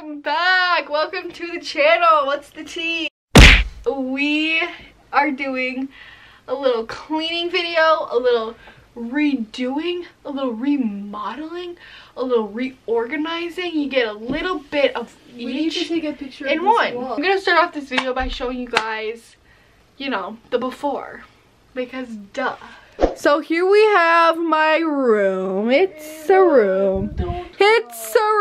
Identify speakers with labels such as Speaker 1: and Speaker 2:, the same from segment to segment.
Speaker 1: welcome back. Welcome to the channel. What's the tea? We are doing a little cleaning video, a little redoing, a little remodeling, a little reorganizing. You get a little bit of
Speaker 2: We need to
Speaker 1: each
Speaker 2: take a picture
Speaker 1: in one.
Speaker 2: wall.
Speaker 1: I'm gonna start off this video by showing you guys, you know, the before. Because duh. So here we have my room. It's a room. It's a room.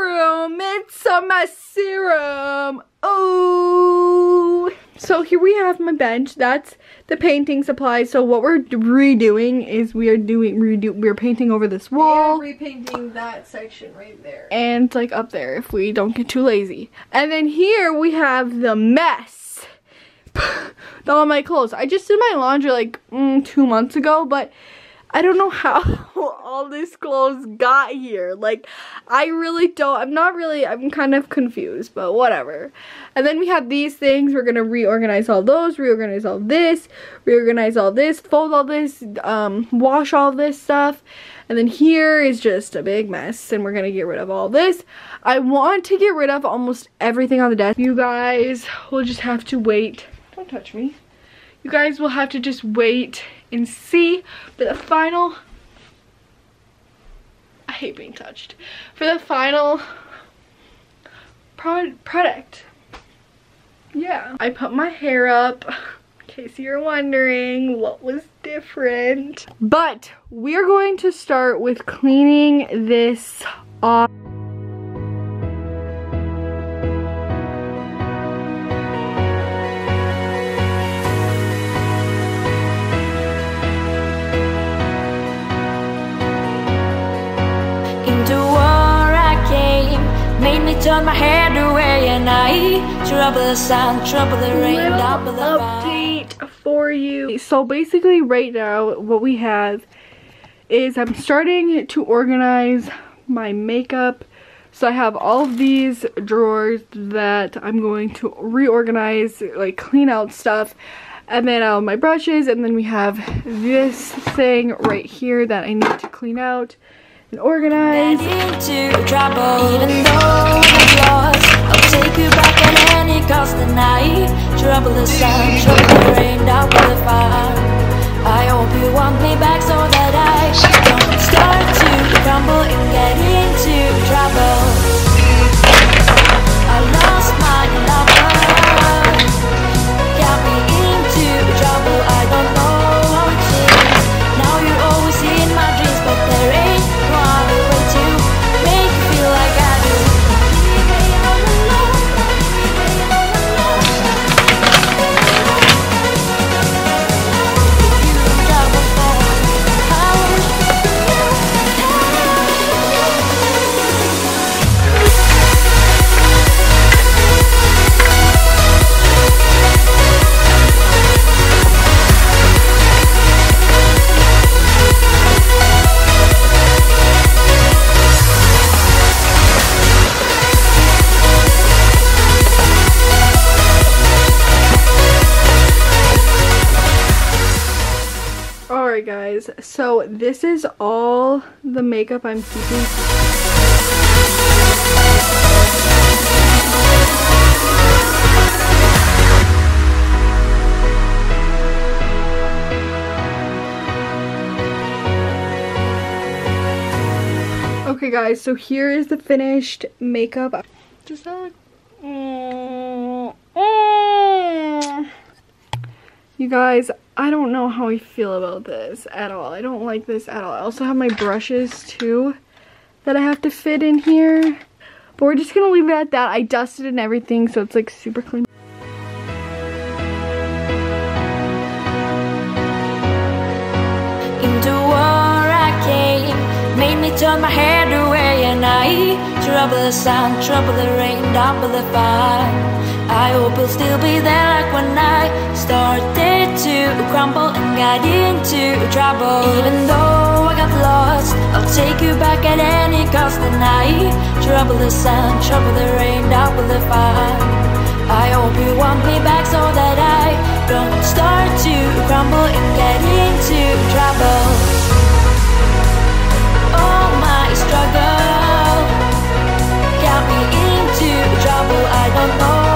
Speaker 1: Messy room. Oh. So here we have my bench. That's the painting supplies. So what we're redoing is we are doing redo. We're painting over this wall
Speaker 2: And repainting that section right there.
Speaker 1: and like up there if we don't get too lazy. And then here we have the mess. all my clothes. I just did my laundry like mm, two months ago, but I don't know how all these clothes got here. Like, I really don't. I'm not really. I'm kind of confused, but whatever. And then we have these things. We're gonna reorganize all those. Reorganize all this. Reorganize all this. Fold all this. Um, wash all this stuff. And then here is just a big mess, and we're gonna get rid of all this. I want to get rid of almost everything on the desk. You guys will just have to wait. Don't touch me. You guys will have to just wait and see for the final. I hate being touched. For the final pro product. Yeah. I put my hair up. In case you're wondering what was different. But we're going to start with cleaning this off.
Speaker 3: Turn my head away, and I trouble the sun, trouble the rain, double the
Speaker 1: update for you. So basically right now what we have is I'm starting to organize my makeup. So I have all of these drawers that I'm going to reorganize, like clean out stuff. And then all my brushes and then we have this thing right here that I need to clean out and organize. Guys, so this is all the makeup I'm keeping. Okay guys, so here is the finished makeup. Does that look... Mm. You guys, I don't know how I feel about this at all. I don't like this at all. I also have my brushes too that I have to fit in here. But we're just gonna leave it at that. I dusted and everything, so it's like super clean.
Speaker 3: Into war I came, made me turn my head away, and I trouble the trouble the rain, double the fire. I hope you'll still be there like when I started to crumble and got into trouble. Even though I got lost, I'll take you back at any cost, I trouble the sun, trouble the rain, double the fire. I hope you want me back so that I don't start to crumble and get into trouble. All my struggle got me into trouble. I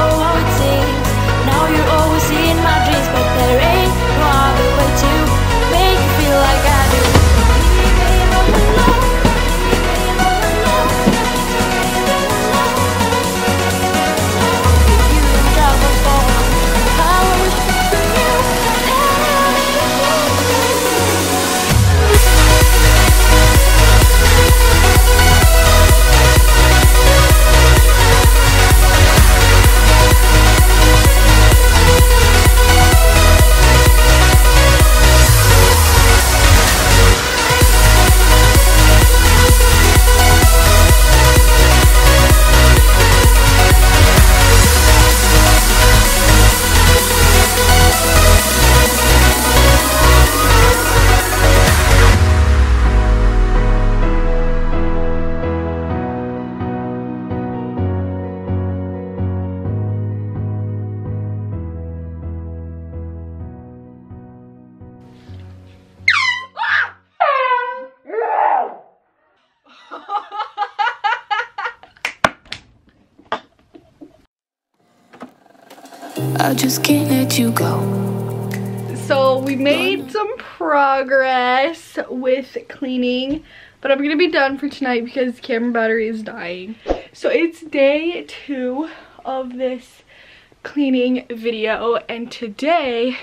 Speaker 3: just can't let you go.
Speaker 1: So we made some progress with cleaning, but I'm gonna be done for tonight because camera battery is dying. So it's day two of this cleaning video and today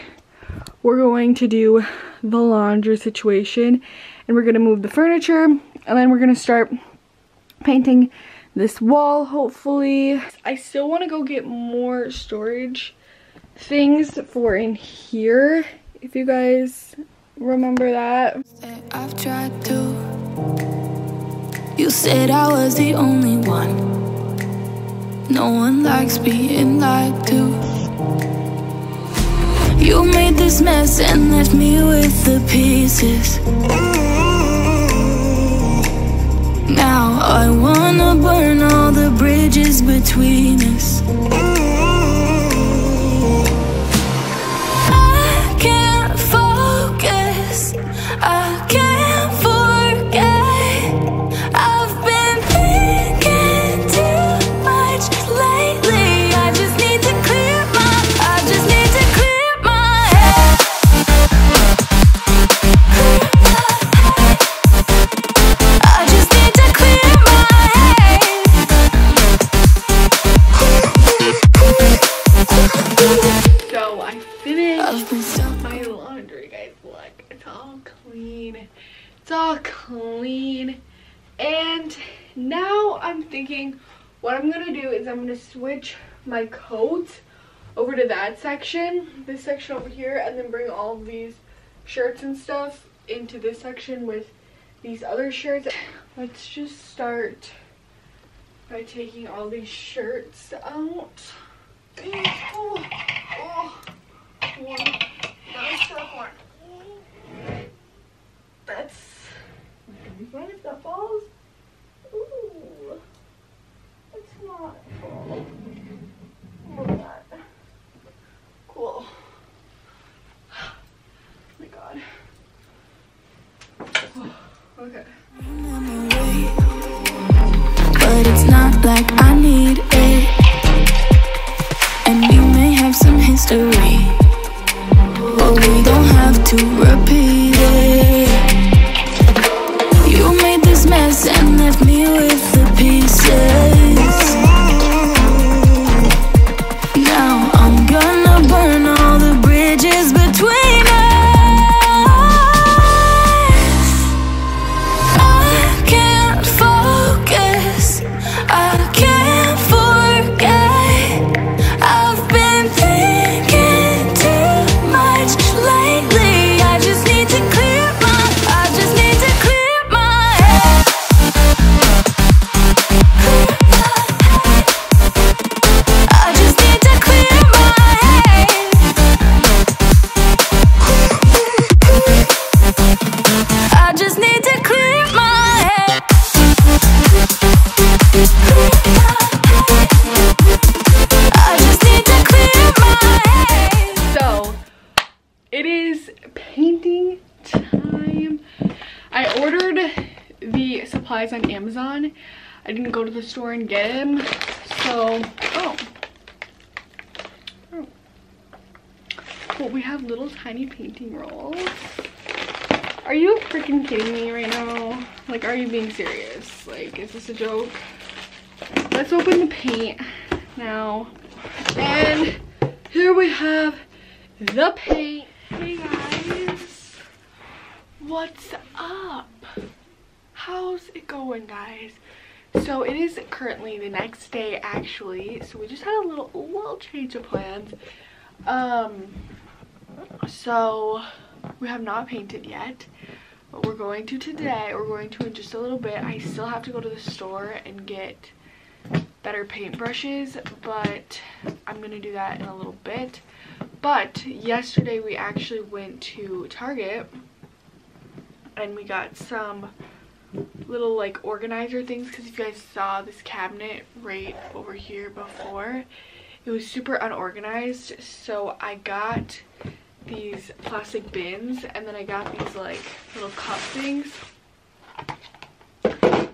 Speaker 1: we're going to do the laundry situation and we're gonna move the furniture and then we're gonna start painting this wall hopefully. I still want to go get more storage things for in here if you guys remember that.
Speaker 3: I've tried to. You said I was the only one. No one likes being lied to. You made this mess and left me with the pieces. Now I wanna burn all the bridges between us.
Speaker 1: It's all clean. And now I'm thinking what I'm gonna do is I'm gonna switch my coat over to that section, this section over here, and then bring all of these shirts and stuff into this section with these other shirts. Let's just start by taking all these shirts out. Oh, oh, one. Another sharp one. That's fun if that falls. Ooh, it's not fall. Look at that. Cool. Oh my god.
Speaker 3: Oh, okay. I
Speaker 1: didn't go to the store and get him. So, oh. Oh. Well, we have little tiny painting rolls. Are you freaking kidding me right now? Like, are you being serious? Like, is this a joke? Let's open the paint now. And here we have the paint. Hey guys, what's up? How's it going guys? So it is currently the next day actually. So we just had a little little change of plans. Um so we have not painted yet. But we're going to today. We're going to in just a little bit. I still have to go to the store and get better paintbrushes, but I'm gonna do that in a little bit. But yesterday we actually went to Target and we got some little like organizer things because if you guys saw this cabinet right over here before, it was super unorganized. So I got these plastic bins and then I got these like little cup things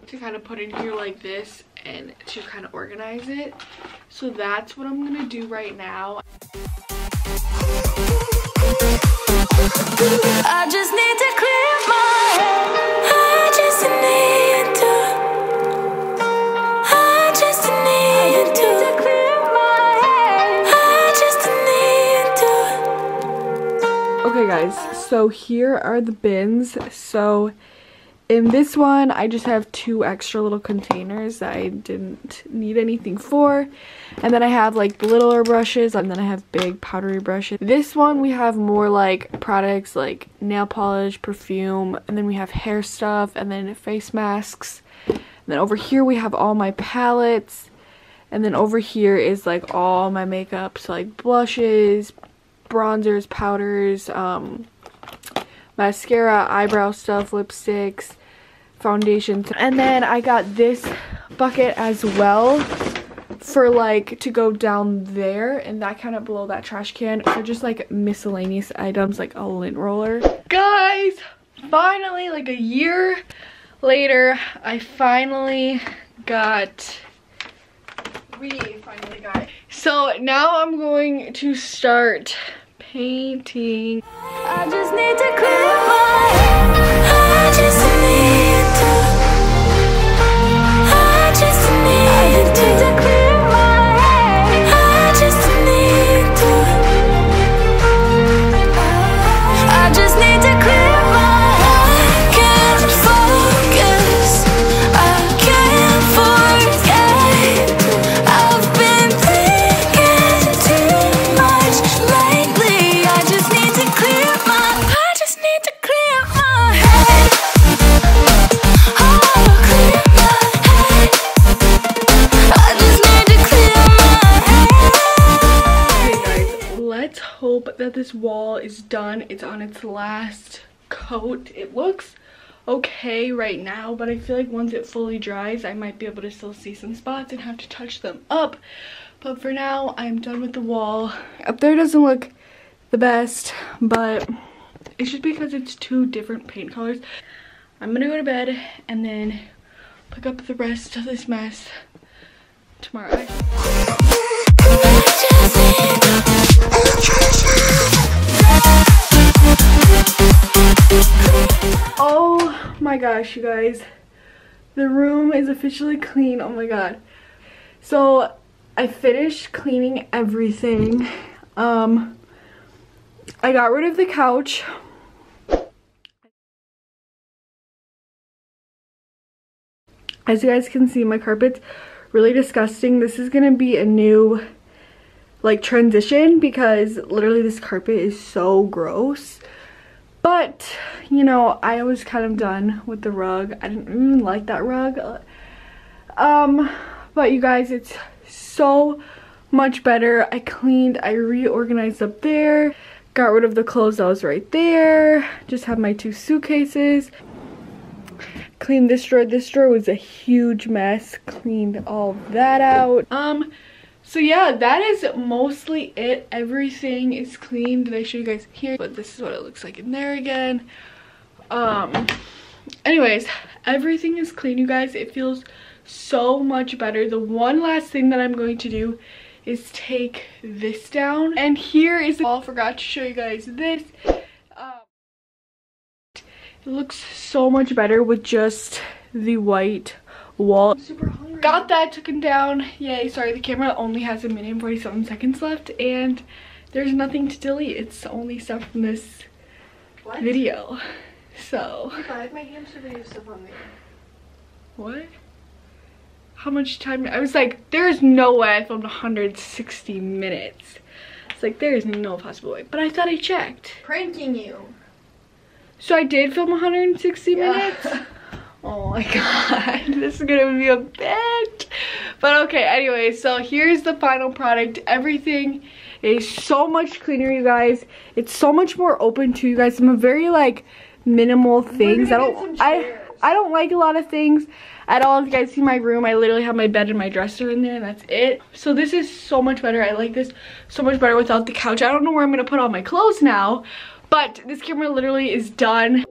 Speaker 1: to kind of put in here like this and to kind of organize it. So that's what I'm gonna do right now.
Speaker 3: I just need to clear my head.
Speaker 1: Okay guys, so here are the bins. So in this one, I just have two extra little containers that I didn't need anything for. And then I have like littler brushes and then I have big powdery brushes. This one we have more like products like nail polish, perfume, and then we have hair stuff and then face masks. And then over here we have all my palettes. And then over here is like all my makeup, so like blushes, bronzers, powders, um, mascara, eyebrow stuff, lipsticks, foundations. And then I got this bucket as well for like to go down there and that kind of below that trash can for just like miscellaneous items like a lint roller. Guys, finally like a year later, I finally got we finally got it. So now I'm going to start painting. That this wall is done. It's on its last coat. It looks okay right now, but I feel like once it fully dries, I might be able to still see some spots and have to touch them up. But for now, I'm done with the wall. Up there doesn't look the best, but it's just because it's two different paint colors. I'm gonna go to bed and then pick up the rest of this mess tomorrow. Oh my gosh, you guys. The room is officially clean. Oh my god. So, I finished cleaning everything. Um, I got rid of the couch. As you guys can see, my carpet's really disgusting. This is gonna be a new like transition because literally this carpet is so gross. But, you know, I was kind of done with the rug. I didn't even like that rug. Um, but you guys, it's so much better. I cleaned, I reorganized up there, got rid of the clothes that was right there, just have my two suitcases. Cleaned this drawer. This drawer was a huge mess. Cleaned all that out. Um, so yeah, that is mostly it. Everything is clean. Did I show you guys here? But this is what it looks like in there again. Um, anyways, everything is clean, you guys. It feels so much better. The one last thing that I'm going to do is take this down. And here is, all forgot to show you guys this. Um, it looks so much better with just the white wall. Super. Got that taken down. Yay. Sorry, the camera only has a minute and 47 seconds left and there's nothing to delete. It's only stuff from this
Speaker 2: What?
Speaker 1: video. So,
Speaker 2: I have my hamster video stuff on there.
Speaker 1: what? How much time? I was like, there's no way I filmed 160 minutes. It's like, there is no possible way. But I thought I checked.
Speaker 2: Pranking you.
Speaker 1: So I did film 160
Speaker 2: Yeah.
Speaker 1: minutes? Oh my god, this is gonna be a bit. But okay, anyway, so here's the final product. Everything is so much cleaner, you guys. It's so much more open to you guys. I'm a very like minimal things. I don't I. I don't like a lot of things at all. If you guys see my room, I literally have my bed and my dresser in there and that's it. So this is so much better. I like this so much better without the couch. I don't know where I'm gonna put all my clothes now, but this camera literally is done.